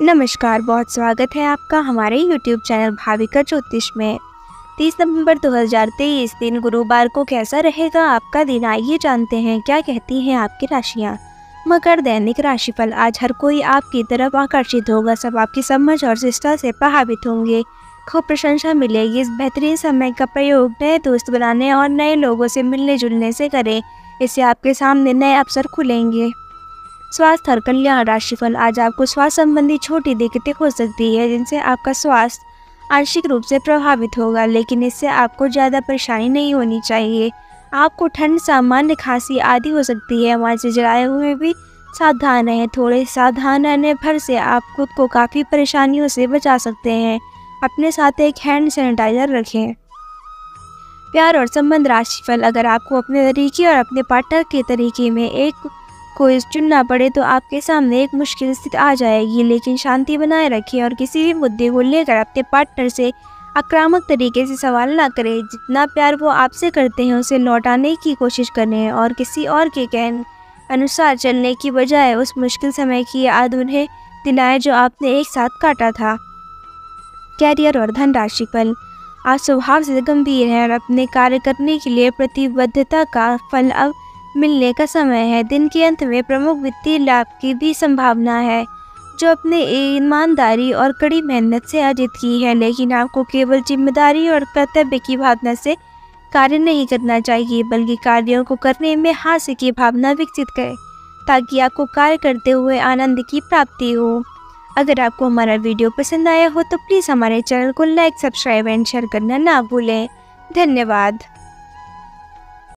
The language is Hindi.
नमस्कार, बहुत स्वागत है आपका हमारे YouTube चैनल भाविका ज्योतिष में। 30 नवंबर 2023 दिन गुरुवार को कैसा रहेगा आपका दिन? आइए जानते हैं, क्या कहती हैं आपकी राशियाँ? मकर दैनिक राशिफल, आज हर कोई आपकी तरफ़ आकर्षित होगा, सब आपकी समझ और शिष्टा से प्रभावित होंगे। खूब प्रशंसा मिलेगी इस बेहतरीन समय का प्रयोग नए दोस्त बनाने और नए लोगों से मिलने जुलने से करें, इससे आपके सामने नए अवसर खुलेंगे। स्वास्थ्य और कल्याण राशिफल आज आपको स्वास्थ्य संबंधी छोटी दिक्कतें हो सकती है, जिनसे आपका स्वास्थ्य आंशिक रूप से प्रभावित होगा, लेकिन इससे आपको ज़्यादा परेशानी नहीं होनी चाहिए। आपको ठंड, सामान्य खांसी आदि हो सकती है वहाँ से जलाए हुए भी सावधान रहें। थोड़े सावधान रहने भर से आप खुद को काफ़ी परेशानियों से बचा सकते हैं। अपने साथ एक हैंड सैनिटाइज़र रखें। प्यार और संबंध राशिफल, अगर आपको अपने तरीके और अपने पार्टनर के तरीके में एक को चुनना पड़े तो आपके सामने एक मुश्किल स्थिति आ जाएगी। लेकिन शांति बनाए रखें और किसी भी मुद्दे को लेकर अपने पार्टनर से आक्रामक तरीके से सवाल ना करें। जितना प्यार वो आपसे करते हैं, उसे लौटाने की कोशिश करें और किसी और के कहने अनुसार चलने की बजाय उस मुश्किल समय की याद उन्हें दिलाएँ जो आपने एक साथ काटा था। कैरियर और धन राशि पर आज स्वभाव से गंभीर हैं और अपने कार्य करने के लिए प्रतिबद्धता का फल अब मिलने का समय है। दिन के अंत में प्रमुख वित्तीय लाभ की भी संभावना है, जो अपने ईमानदारी और कड़ी मेहनत से अर्जित की है। लेकिन आपको केवल ज़िम्मेदारी और कर्तव्य की भावना से कार्य नहीं करना चाहिए, बल्कि कार्यों को करने में हास्य की भावना विकसित करें, ताकि आपको कार्य करते हुए आनंद की प्राप्ति हो। अगर आपको हमारा वीडियो पसंद आया हो तो प्लीज़ हमारे चैनल को लाइक, सब्सक्राइब एंड शेयर करना ना भूलें। धन्यवाद।